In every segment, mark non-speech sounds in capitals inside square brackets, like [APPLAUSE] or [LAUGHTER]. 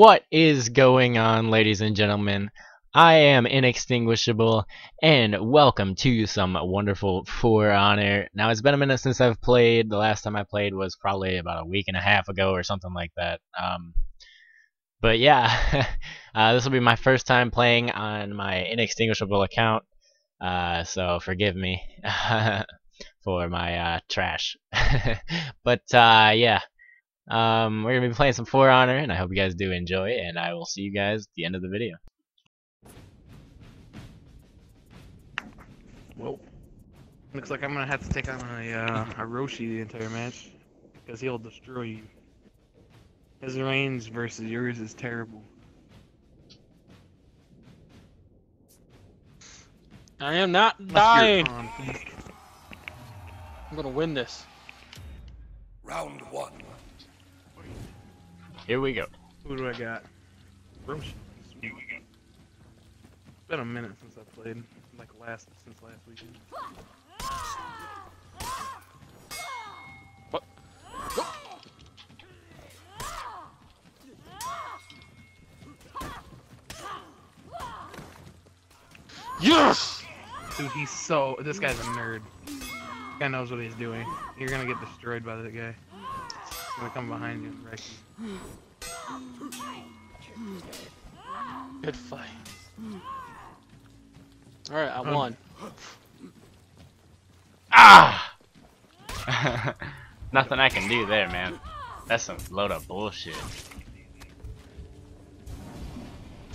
What is going on, ladies and gentlemen? I am Inextinguishable, and welcome to some wonderful For Honor. Now, it's been a minute since I've played. The last time I played was probably about a week and a half ago or something like that. Um, but yeah, [LAUGHS] uh, this will be my first time playing on my Inextinguishable account, uh, so forgive me [LAUGHS] for my uh, trash. [LAUGHS] but uh, yeah, um, we're gonna be playing some For Honor, and I hope you guys do enjoy. And I will see you guys at the end of the video. Well, looks like I'm gonna have to take on a uh, a Roshi the entire match because he'll destroy you. His range versus yours is terrible. I am not dying. I'm gonna win this. Round one. Here we go. Who do I got? Roshi. Sweet. It's been a minute since I played. Like last since last weekend. What? Yes! Dude, he's so. This guy's a nerd. This guy knows what he's doing. You're gonna get destroyed by that guy. He's gonna come behind you and wreck. Good fight. Alright, I won. Ah! [LAUGHS] Nothing I can do there, man. That's some load of bullshit.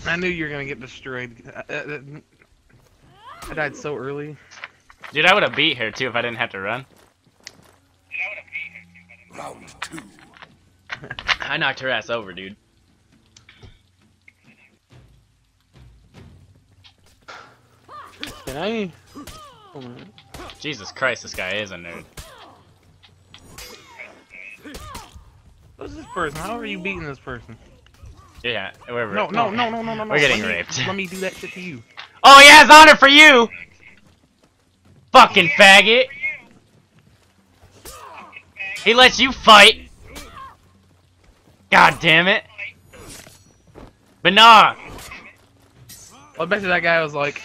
I knew you were gonna get destroyed. Uh, uh, I died so early. Dude, I would have beat her too if I didn't have to run. Round two. [LAUGHS] I knocked her ass over, dude. Can I? Oh. Jesus Christ, this guy is a nerd. Who's this person? How are you beating this person? Yeah, we're No, no, no, no, no, no, no. We're getting Let me- raped. Let me do that shit to you. Oh, he has honor for you! Fucking faggot! He lets you fight! God damn it! But nah! I bet you that guy was like.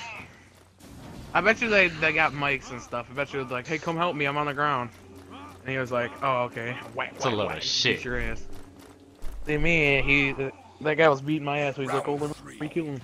I bet you they they got mics and stuff. I bet you was like, hey, come help me, I'm on the ground. And he was like, oh, okay. Whack, It's a load of shit. Beat your ass. See me, he that guy was beating my ass. So he's like, oh, let me kill him.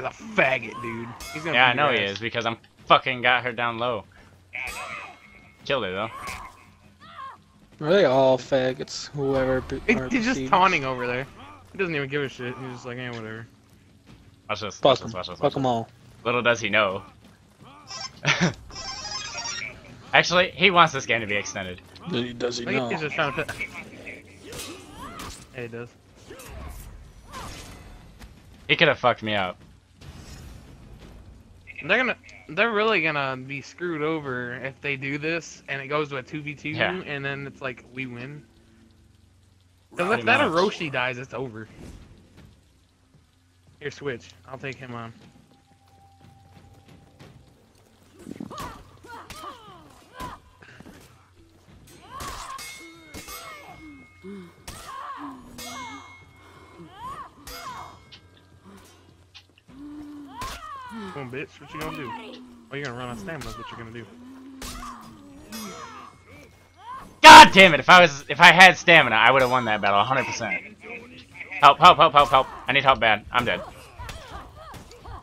Guy's a faggot, dude. He's gonna Yeah, I know he ass. is because I'm fucking got her down low. Killed her though. Are they all faggots? Whoever. be- He- are He's just perceived? taunting over there. He doesn't even give a shit. He's just like, eh, whatever. Watch this. Fuck Watch them. this. Watch this. Fuck them all. Little does he know. [LAUGHS] Actually, he wants this game to be extended. Does he, does he I know? he's just trying to. Yeah, he does. He could have fucked me up. They're gonna, they're really gonna be screwed over if they do this and it goes to a two v two, Yeah. and then it's like we win. 'Cause Round if that much. Orochi dies, it's over. Here, switch. I'll take him on. On, bitch. What you gonna do? Oh, you're gonna run out of stamina. That's what you're gonna do. God damn it! If I was, if I had stamina, I would have won that battle 100%. Help! Help! Help! Help! Help! I need help bad. I'm dead.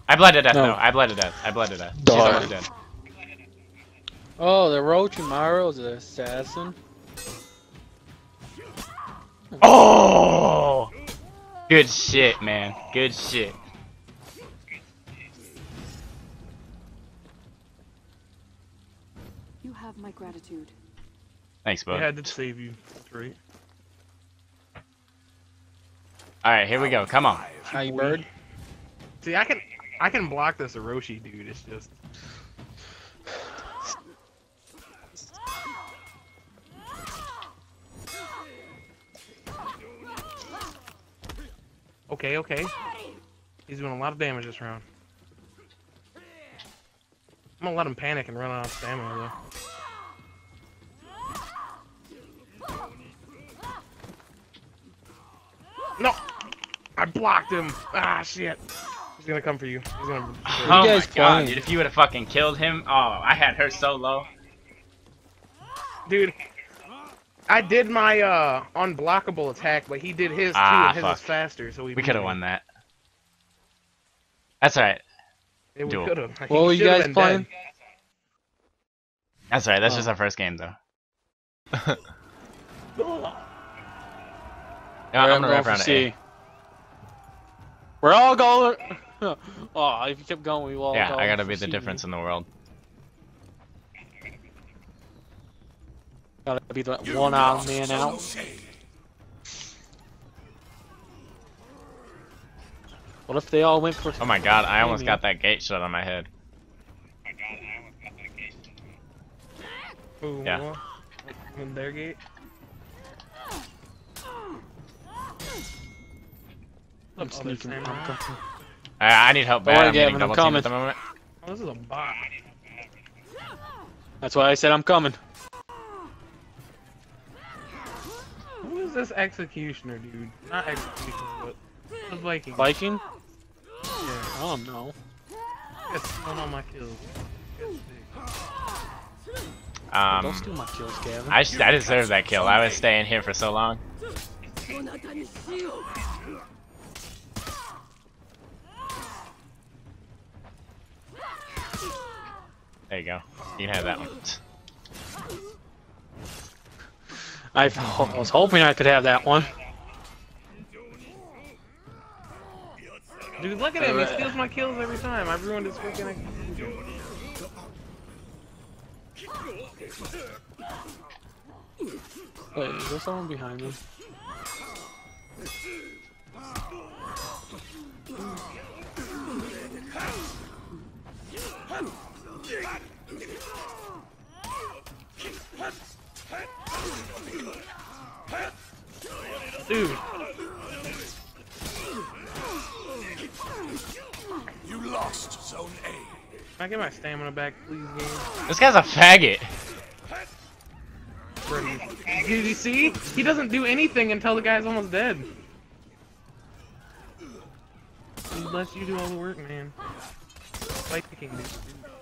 I bled to death No. though. I bled to death. I bled to death. She's Die. already dead. Oh, the Orochimaru is the assassin. Oh! Good shit, man. Good shit. Thanks, I bud. had to save you. That's right. All right, here we go. Come on. Hi, bird. See, I can I can block this Orochi dude. It's just. Okay, okay. He's doing a lot of damage this round. I'm gonna let him panic and run out of stamina though. No! I blocked him! Ah, shit! He's gonna come for you. He's gonna. Oh you my god, playing? dude! If you would have fucking killed him, oh, I had her so low. Dude, I did my uh unblockable attack, but he did his too, Ah, and his fuck. is faster, so we. We could have won that. That's alright. Yeah, we could have. What were you guys playing? That's alright. That's just Oh. our first game, though. [LAUGHS] Dead. Yeah, I'm gonna wrap for around C. A. We're all going. [LAUGHS] oh, if you kept going, we will all Yeah, I gotta be the C. difference in the world. Gotta be the one on man out. What if they all went for? Oh my god, I almost got that gate shut on my head. Ooh, Yeah. well, in their gate. I'm sneaking. I'm coming. I, I need help Don't bad. I'm getting Gavin, I'm double coming. at the moment. Oh, this is a bot. That's why I said I'm coming. Who is this executioner dude? Not executioner, but the Viking. Viking? Yeah, Oh no. it's stealing all my kills. Gets big. Don't Um, steal my kills, Gavin. I, I deserve that kill. I was staying here for so long. There you go. You can have that one. I, I [LAUGHS] was hoping I could have that one. Dude, look at him. He steals my kills every time. I've ruined his freaking execution. Wait, is there someone behind me? Dude, You lost zone A. can I get my stamina back, please, game? This guy's a faggot. Freddy. Did you see? He doesn't do anything until the guy's almost dead. Unless you do all the work, man. Fight the king, dude.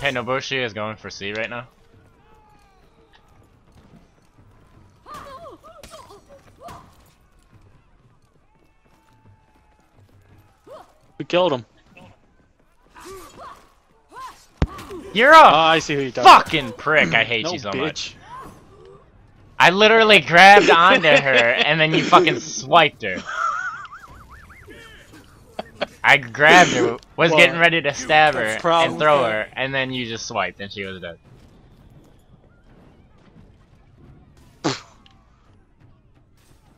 Hey, Nobushi is going for C right now. We killed him. You're Oh, a ah, I see who you're fucking prick. I hate no, you so bitch. much. I literally grabbed onto her and then you fucking swiped her. I grabbed her, [LAUGHS] was Well, getting ready to stab her and throw fair. her, and then you just swiped and she was dead.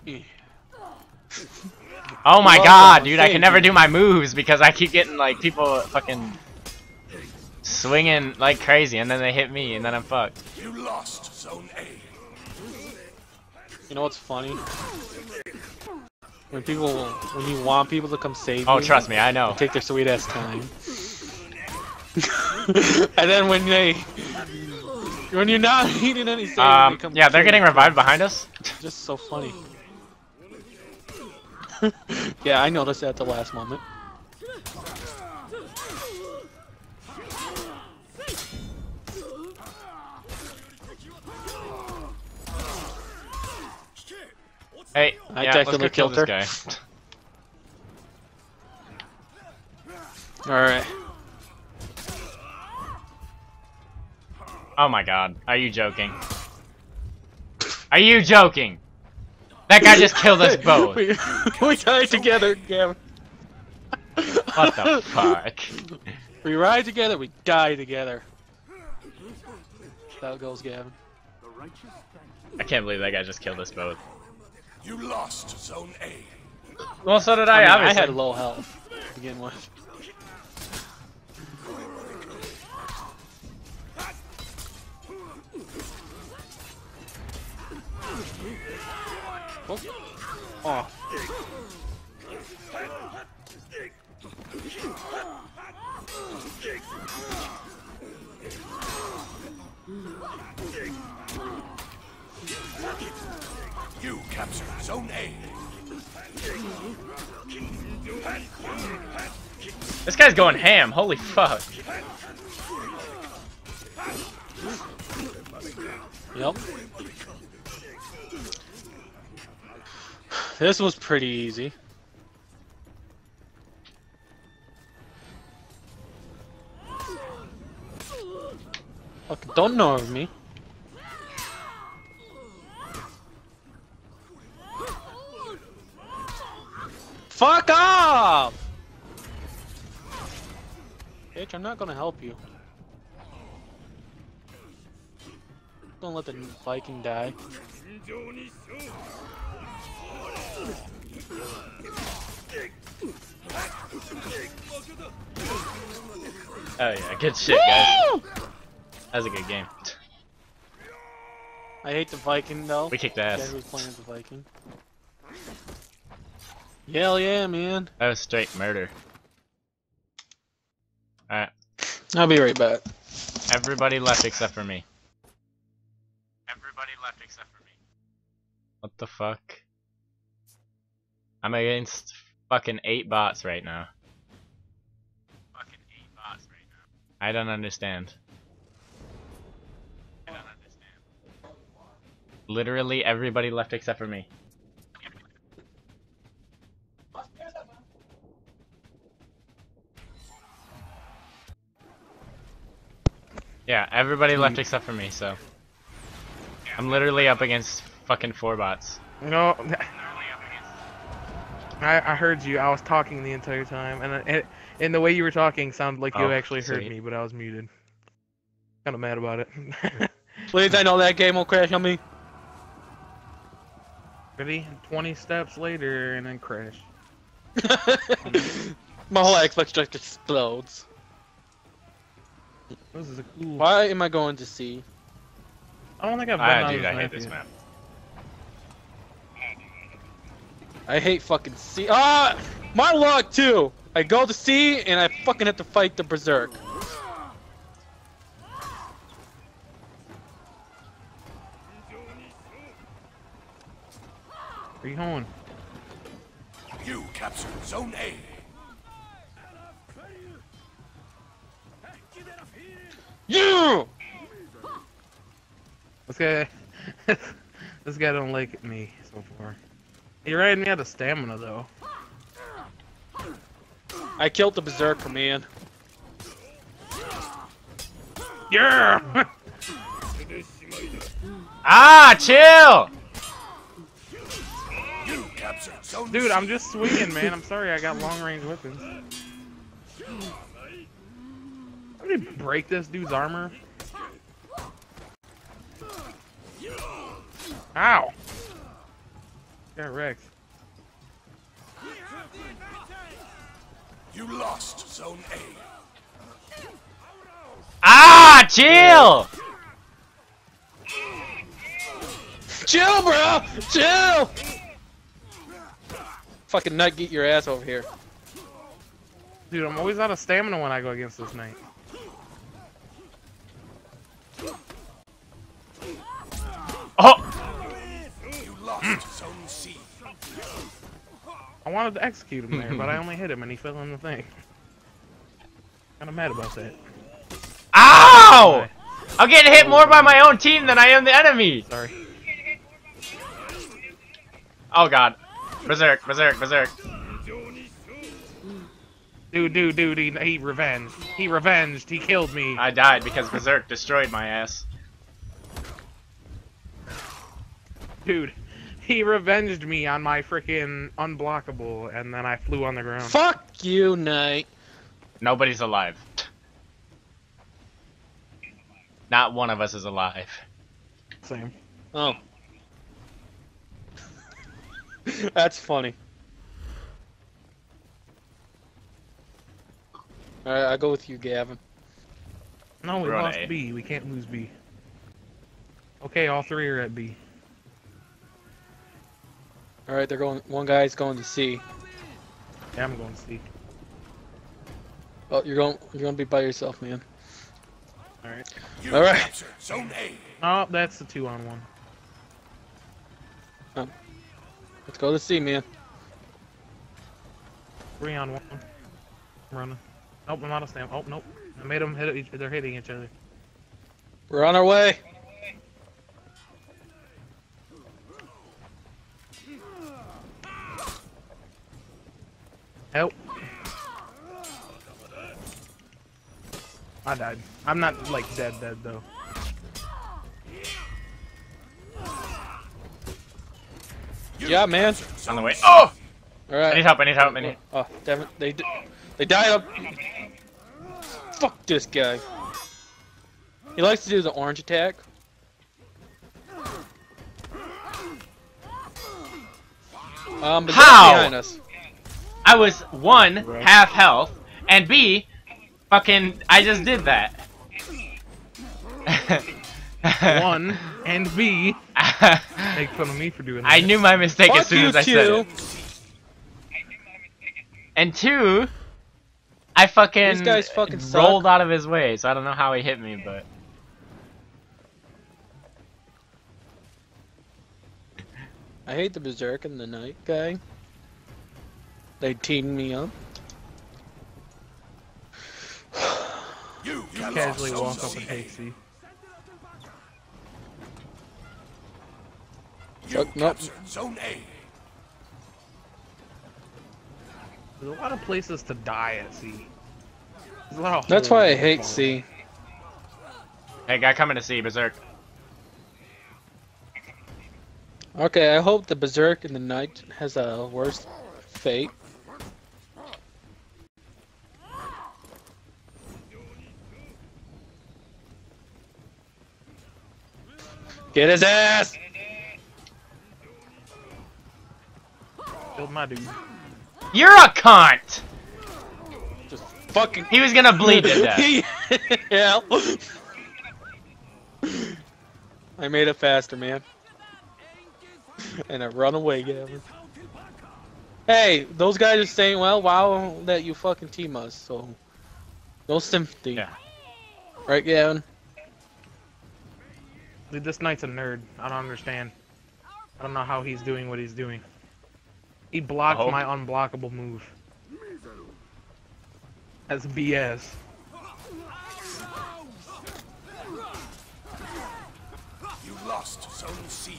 [LAUGHS] Oh my Welcome, god, dude, I can never do my moves because I keep getting like people fucking swinging like crazy and then they hit me and then I'm fucked. You lost zone A. You know what's funny? When people, when you want people to come save Oh, you, trust me, I know. take their sweet ass time. [LAUGHS] and then when they, when you're not [LAUGHS] needing any saving, they Um, come yeah, they're getting revived behind us. [LAUGHS] Just so funny. yeah, I noticed that at the last moment. Hey, I yeah, let's technically go kill killed this her. guy. All right. Oh my god, are you joking? Are you joking? That guy just killed us [LAUGHS] both. we, we died together, Gavin. What the fuck? [LAUGHS] We ride together, we die together. That goes, Gavin. I can't believe that guy just killed us both. You lost zone A. Well, so did I, I. mean, I had low health to begin with. Oh. You captured Zone A. This guy's going ham. Holy fuck. Yep. This was pretty easy. Fucking don't know of me. Fuck off! Bitch, I'm not gonna help you. Don't let the Viking die. Oh yeah, good shit, guys. That was a good game. I hate the Viking though. We kicked The ass. who was playing the Viking. Hell yeah, man. That was straight murder. Alright, I'll be right back. everybody left except for me. Everybody left except for me. What the fuck? I'm against fucking eight bots right now. Fucking eight bots right now. I don't understand. I don't understand. Literally everybody left except for me. Yeah, everybody left except for me, so. I'm literally up against fucking four bots. No, I, I heard you. I was talking the entire time, and it, and the way you were talking sounded like you Oh, actually heard sweet. me, but I was muted. Kind of mad about it. [LAUGHS] Please, I know that game will crash on me. Ready? 20 steps later, and then crash. [LAUGHS] My whole Xbox just explodes. This is a cool. Why am I going to see? I don't think I've been Ah, on dude, this I map hate this map. I hate fucking C. Ah! My luck too! I go to C and I fucking have to fight the Berserk. Where you going? You captured Zone A. You! This guy, [LAUGHS] this guy don't like me so far. You're riding me out of stamina though. I killed the Berserker, man. Yeah. [LAUGHS] Ah, chill! You captured Zone Dude, I'm just swinging, man. I'm sorry, I got long range weapons. How did he break this dude's armor? Ow! Got wrecked. You lost Zone A. Ah, chill! Chill, bro! Chill! Fucking nut, get your ass over here. Dude, I'm always out of stamina when I go against this knight. Oh! You lost Zone C. I wanted to execute him there, but I only hit him and he fell in the thing. Kinda mad about that. Ow! I'm getting hit more by my own team than I am the enemy! Sorry. Oh god. Berserk, berserk, berserk. Dude, dude, dude, he, he revenged. He revenged. He killed me. I died because berserk destroyed my ass. Dude, he revenged me on my freaking unblockable, and then I flew on the ground. Fuck you, Knight. Nobody's alive. Not one of us is alive. Same. Oh. [LAUGHS] That's funny. Alright, I go with you, Gavin. No, we lost B. We can't lose B. Okay, all three are at B. Alright, they're going. One guy's going to C. Yeah, I'm going to C. Oh, you're going. You're going to be by yourself, man. Alright. You All right. captured Zone A. Oh, that's the two on one. Let's go to C, man. Three on one. I'm running. Nope, I'm out of stamp. Oh, nope. I made them hit each They're hitting each other. We're on our way. Help. I died. I'm not, like, dead dead, though. Yeah, man. captured On the way. Oh! All I need help, I need help, I need Oh, damn it. They, they died up. Fuck this guy. He likes to do the orange attack. Um, but How? behind us. I was one, half health, and B, fucking, I just did that. [LAUGHS] One, and B, make fun of me for doing that. I knew my mistake Fuck as soon you, as I said Q. it. And two, I fucking, These guys fucking suck. rolled out of his way, so I don't know how he hit me, but. I hate the Berserk and the Knight guy. They teamed me up. You [SIGHS] casually walk up and C. take C. You Fuck, nope. captured Zone A. There's a lot of places to die at sea. There's a lot of That's why I hate fall. C. Hey, guy coming to see Berserk. Okay, I hope the Berserk and the Knight has a worse fate. Get his ass! Killed my dude. You're a cunt! Just fucking He was gonna bleed to [LAUGHS] death. yeah. I made it faster, man. And I run away, Gavin. Hey, those guys are saying, well, wow, that you fucking team us, so. No sympathy. Yeah. Right, Gavin? Dude, this knight's a nerd. I don't understand. I don't know how he's doing what he's doing. He blocked Oh. my unblockable move. That's BS. You lost Zone C.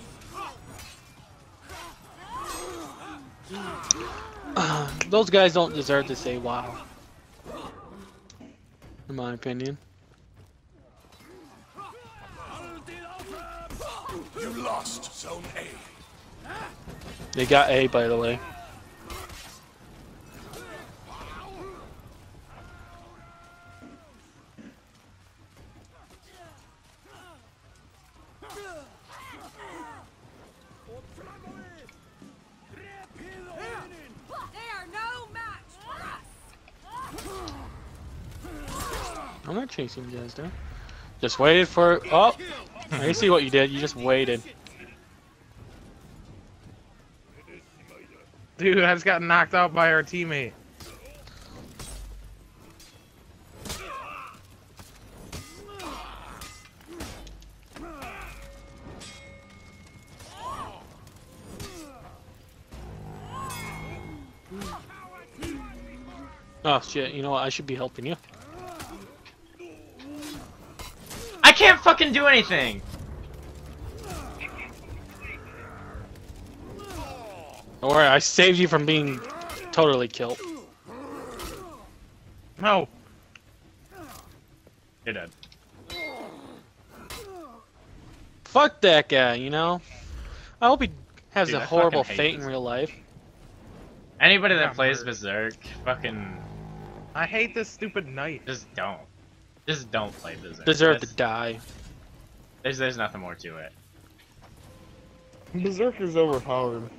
Those guys don't deserve to say wow. In my opinion. You lost Zone A. They got A, by the way. I'm not chasing you guys down. Just waited for. Oh! I see what you did. You just waited. Dude, I just got knocked out by our teammate. Oh shit, you know what? I should be helping you. I can't fucking do anything! Don't worry, I saved you from being totally killed. No. You're dead. Fuck that guy, you know? I hope he has Dude, a I horrible fate in real life. Anybody that plays murder. Berserk, fucking, I hate this stupid knight. just don't. Just don't play Berserk. Deserve to die. There's, there's nothing more to it. Berserk is overpowered.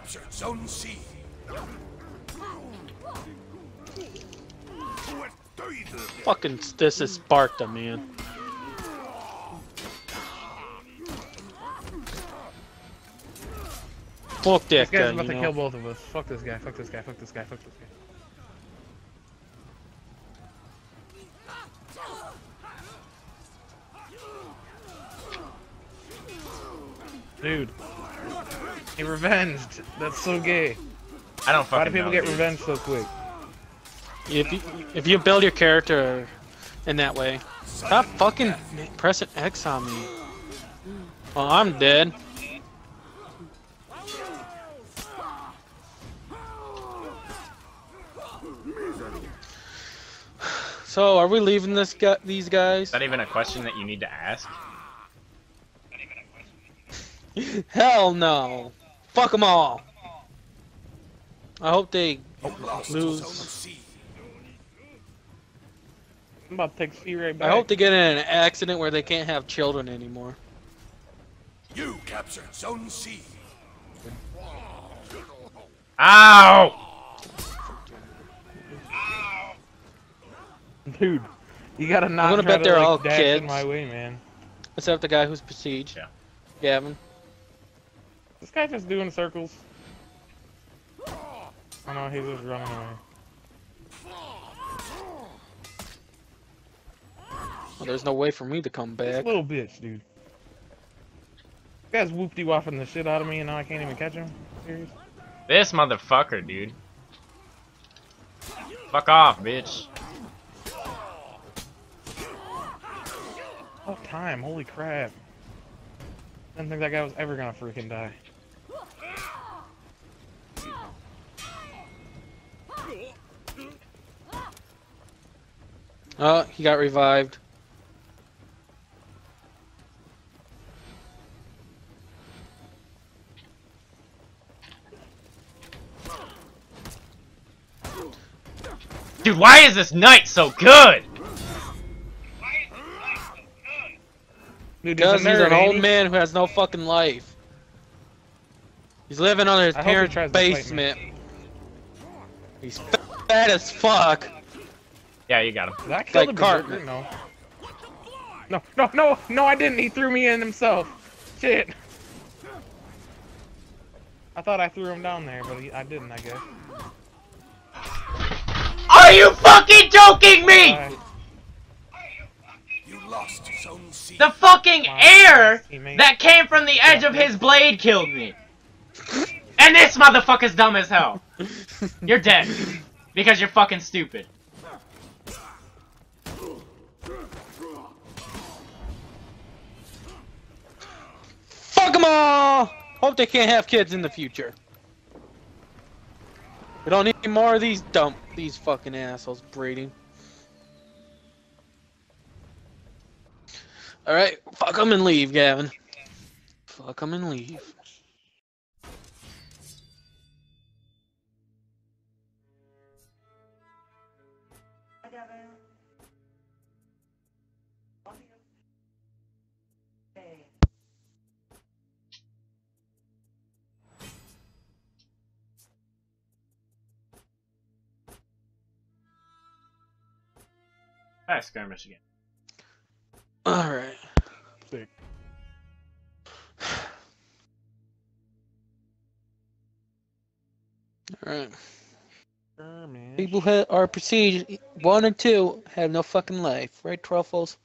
Captured Zone C. Fucking this is Sparta, man. Fuck This that guy's guy, about you to kill both of us. Fuck this guy. Fuck this guy. Fuck this guy. Fuck this guy. Dude. He revenged. That's so gay. I don't Why do people know, get dude. revenge so quick? If you, if you build your character in that way, stop fucking pressing X on me. Well, I'm dead. [SIGHS] So, are we leaving this guy, these guys? Is that even a question that you need to ask? Hell no! Fuck them all. I hope they lose. Zone C. I'm about to take C right back. I hope they get in an accident where they can't have children anymore. You captured Zone C. Ow! [LAUGHS] Dude, you gotta not gonna try bet to, they're like, all dash kids. in my way, man. Except the guy who's besieged. Yeah. Gavin. This guy just doing circles. I know he's just running away. Well, there's no way for me to come back. This back. little bitch, dude. This guy's whoopty waffing the shit out of me, and now I can't even catch him. Serious? This motherfucker, dude. Fuck off, bitch. Oh, time! Holy crap! I didn't think that guy was ever gonna freaking die. Oh, he got revived. Dude, why is this knight so good? Dude, Because he's, a he's nerd, an old man who has no fucking life. He's living on his I parents' tries to fight me. basement. He's fat as fuck. Yeah, you got him. That killed kill like the berserker? No. No, no, no, no! I didn't. He threw me in himself. Shit. I thought I threw him down there, but he, I didn't. I guess. Are you fucking joking me? Bye. You lost Zone C. The fucking My air that came from the edge of his blade killed me. And this motherfucker's dumb as hell. [LAUGHS] You're dead. Because you're fucking stupid. Fuck them all! Hope they can't have kids in the future. We don't need any more of these dump, these fucking assholes breeding. Alright, fuck them and leave, Gavin. Fuck them and leave. Alright, skirmish again. Alright. Sick. Alright. Sure, man. People who are prestige one and two have no fucking life, right, Truffles?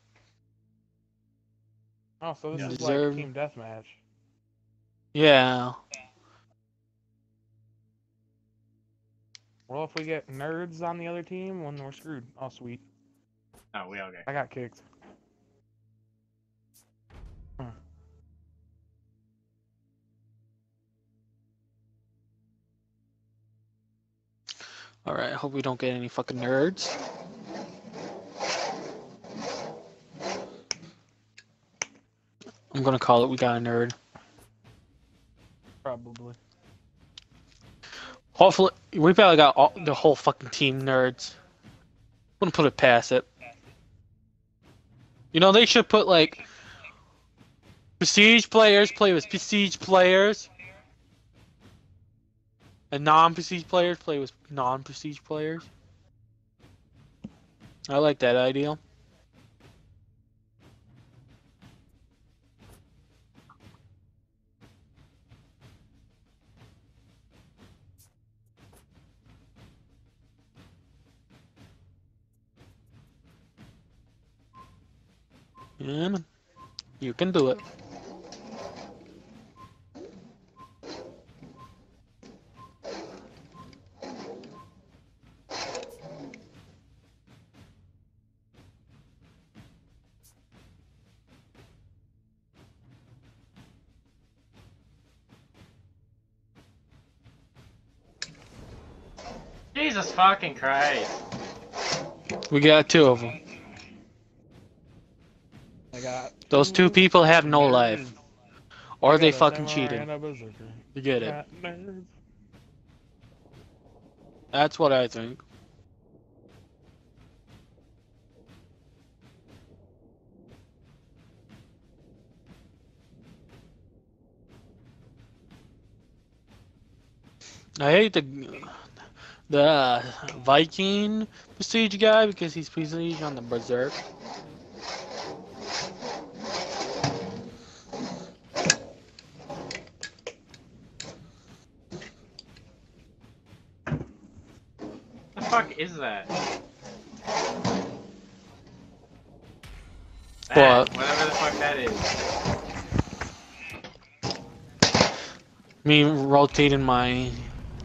Oh, so this You is deserve- like team deathmatch. Yeah. Well, if we get nerds on the other team, then we're screwed. Oh, sweet. Oh, we all get. I got kicked. Alright, I hope we don't get any fucking nerds. I'm gonna call it we got a nerd. Probably. Hopefully, we probably got all, the whole fucking team nerds. Wouldn't put it past it. You know, they should put like prestige players play with prestige players. And non-prestige players play with non-prestige players. I like that idea. Man. you can do it. Jesus fucking Christ. We got two of them. Got. Those two people have no life. Or they fucking cheated. You get it. That's what I think. I hate the the Viking prestige guy because he's prestige on the berserk. The fuck is that? That, What? Whatever the fuck that is. Me rotating my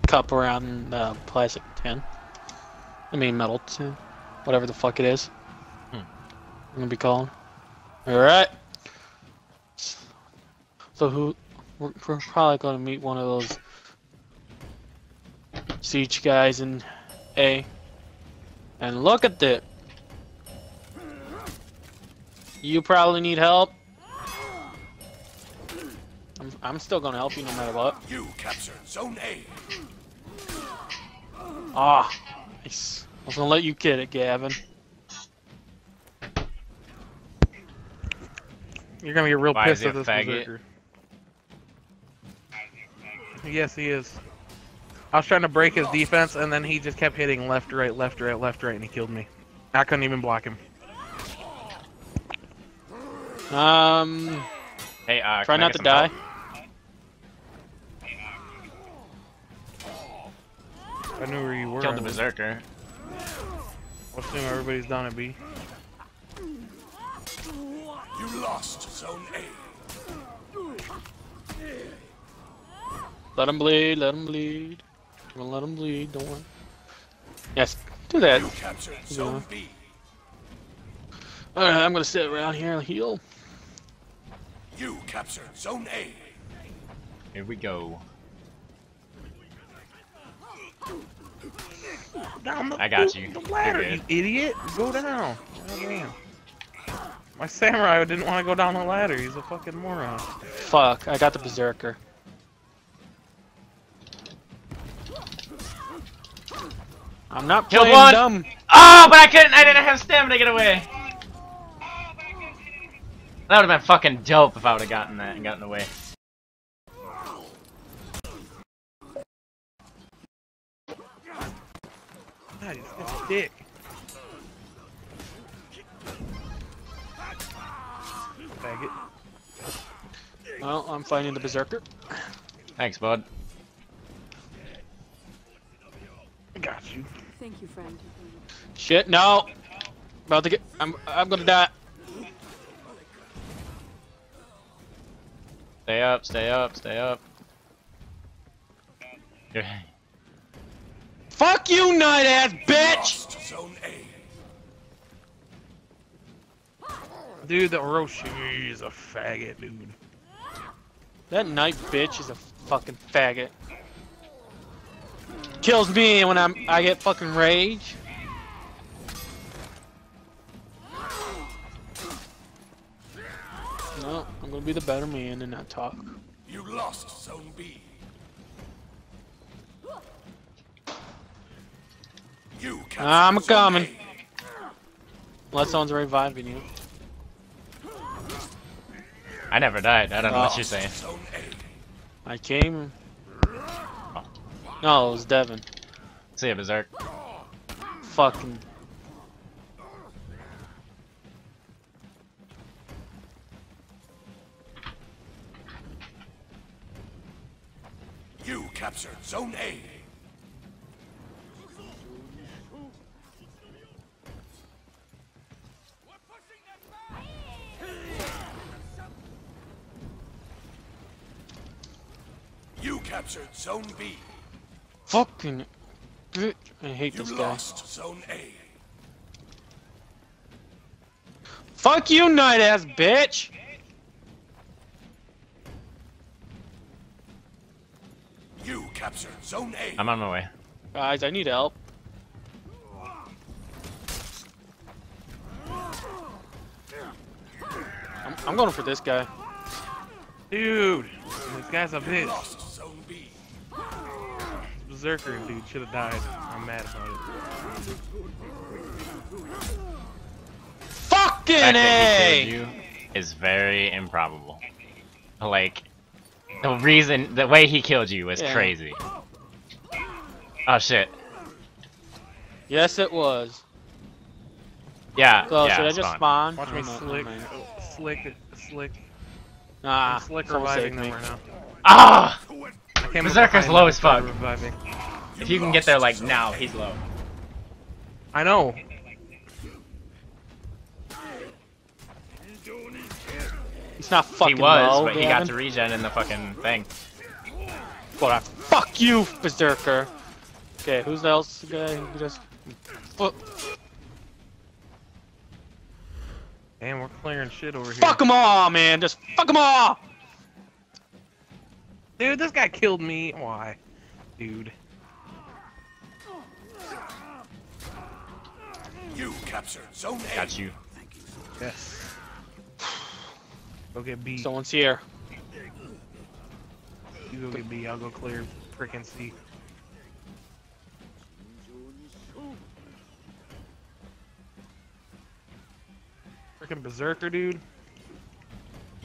cup around the plastic tin. I mean metal tin. Whatever the fuck it is. Hmm. I'm gonna be calling. Alright. So who we're, we're probably gonna meet one of those siege guys in A. And look at that. You probably need help. I'm, I'm still gonna help you no matter what. You captured Zone A. Ah, nice. I was gonna let you get it, Gavin. You're gonna get real Why, pissed at this faggot? berserker. Yes, he is. I was trying to break his defense, and then he just kept hitting left, right, left, right, left, right, and he killed me. I couldn't even block him. Um, Hey, uh, try not to die. help? I knew where you were. Killed the berserker. I assume everybody's down at B. You lost Zone A. Let him bleed. Let him bleed. I'm gonna let him bleed. Don't worry. Yes, do that. You captured Zone B. All right, I'm gonna sit around here and heal. You captured Zone A. Here we go. Down the, I got you. The You're ladder, you idiot! Go down. Goddamn. My samurai didn't want to go down the ladder. He's a fucking moron. Fuck, I got the berserker. I'm not Killed playing one. dumb. Oh, but I couldn't. I didn't have stamina to get away. That would have been fucking dope if I would have gotten that and gotten away. God, he's such a dick. Faggot. Well, I'm finding the berserker. Thanks, bud. Got you. Thank you, friend. Shit, no. About to get. I'm. I'm gonna die. Stay up, stay up, stay up. You're- Fuck you, knight ass bitch. Zone A. Dude, the Orochi is a faggot, dude. That knight bitch is a fucking faggot. Kills me when I'm I get fucking rage. No, I'm gonna be the better man and not talk. You lost Zone B. You I'm coming. A. Unless someone's reviving you. I never died. I don't know what Oh. you're saying. Zone A. I came. No, it was Devin. See ya, Berserk. Fucking. You captured Zone A. You captured Zone B. Fucking. bitch. I hate You this guy. lost Zone A. Fuck you, knight ass bitch! You captured Zone A. I'm on my way. Guys, I need help. I'm, I'm going for this guy. Dude, this guy's a You bitch. Lost Zone Berserker dude should have died. I'm mad about it. Fucking The fact that he A! is very improbable. Like, the reason, the way he killed you was Yeah. crazy. Oh shit. Yes, it was. Yeah, So yeah, should I just spawn. spawn? Watch me I'm not- slick, I'm slick, slick, Nah, slick someone reviving save them me. right now. Ah! I Berserker's low as fuck. Reviving. If you can get there like now, he's low. I know. He's not fucking he was, low, but he got to regen in the fucking thing. But I fuck you, Berserker. Okay, who's the else? Guy who just. Fu- Damn, we're clearing shit over here. fuck them all, man. Just fuck them all. Dude, this guy killed me. Why? Dude. You captured Zone A. Got you. Yes. Go get B. Someone's here. You go get B. I'll go clear frickin' C. Frickin' berserker, dude.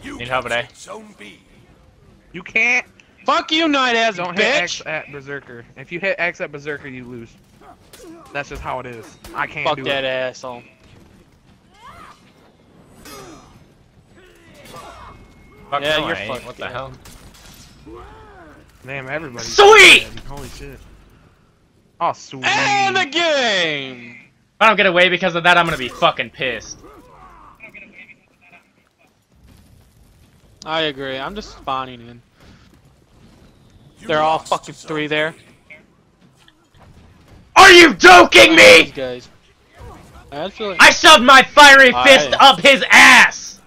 You Need help, captured eh? Zone B. You can't. Fuck you, knight ass Don't hit X at berserker. If you hit X at berserker, you lose. That's just how it is. I can't Fuck do that it. asshole. Fuck Yeah, no, you're I fucked, What the hell? Damn, everybody. Sweet! Holy shit. Oh, sweet. And the game. If I don't get away because of that, I'm gonna be fucking pissed. I agree. I'm just spawning in. You They're all fucking three there. Are you joking me? guys. I like I shoved my fiery I- fist up his ass!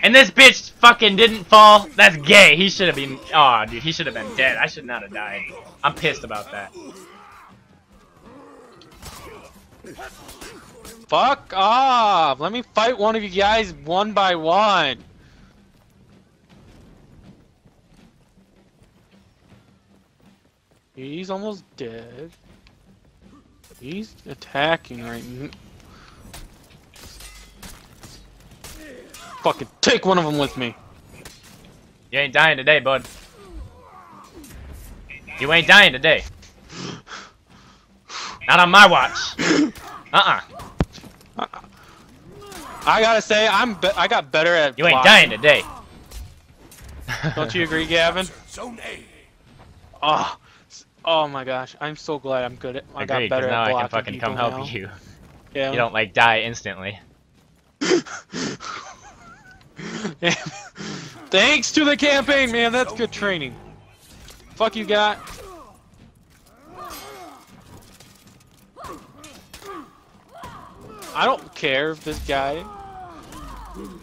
And this bitch fucking didn't fall? That's gay. He should have been. Aw, dude, he should have been dead. I should not have died. I'm pissed about that. Fuck off! Let me fight one of you guys one by one. He's almost dead. He's attacking right now. Fucking take one of them with me. You ain't dying today, bud. You ain't dying today. Not on my watch. [LAUGHS] Uh-uh. I gotta say, I'm be I got better at. You ain't blocking. dying today. Don't you agree, Gavin? Zone A. Oh, oh my gosh! I'm so glad I'm good at. I got Agreed, 'cause better now at I can fucking come people help now. you. Yeah. You don't like die instantly. [LAUGHS] Thanks to the campaign, man. That's good training. Fuck you, got. I don't care if this guy.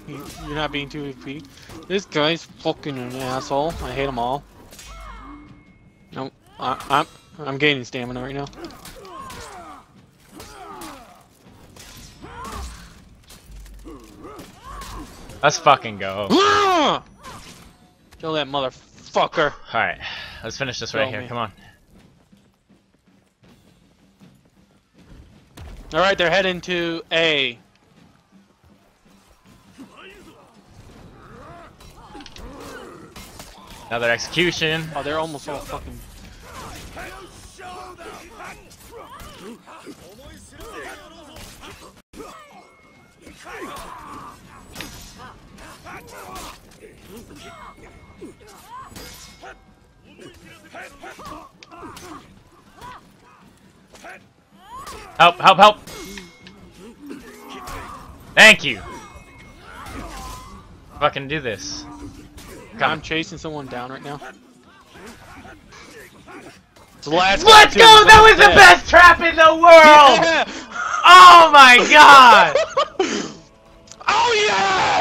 you- You're not being too OP. This guy's fucking an asshole. I hate them all. I, I'm I'm gaining stamina right now. Let's fucking go. Ah! Kill that motherfucker. Alright, let's finish this right here. me. Come on. All right, they're heading to A. Another execution. Oh, they're almost all fucking. Help, help, help! Thank you! Fucking do this. I'm chasing someone down right now. It's the last Let's go! That was the best trap in the world! [LAUGHS] Yeah. Oh my god! [LAUGHS] oh yeah!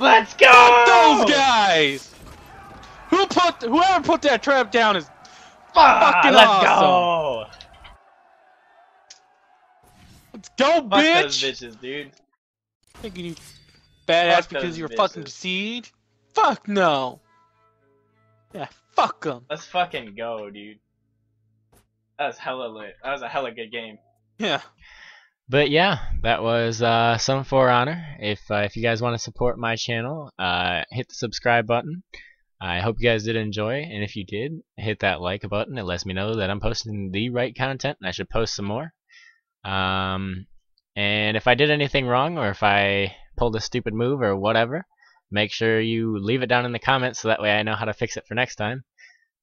Let's go! Fuck those guys! Who put whoever put that trap down is Fuck, fucking ah, let's awesome. go! let's go, Fuck those bitch! bitches, dude. Thinking you badass Fuck because you're fucking seed? Fuck no. Yeah, fuck them. Let's fucking go, dude. That was hella lit. That was a hella good game. Yeah. But yeah, that was uh, some For Honor. If uh, if you guys want to support my channel, uh, hit the subscribe button. I hope you guys did enjoy, and if you did, hit that like button. It lets me know that I'm posting the right content, and I should post some more. Um, and if I did anything wrong, or if I pulled a stupid move or whatever, make sure you leave it down in the comments so that way I know how to fix it for next time.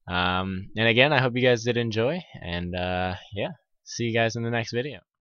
Um, and again, I hope you guys did enjoy, and uh, yeah, see you guys in the next video.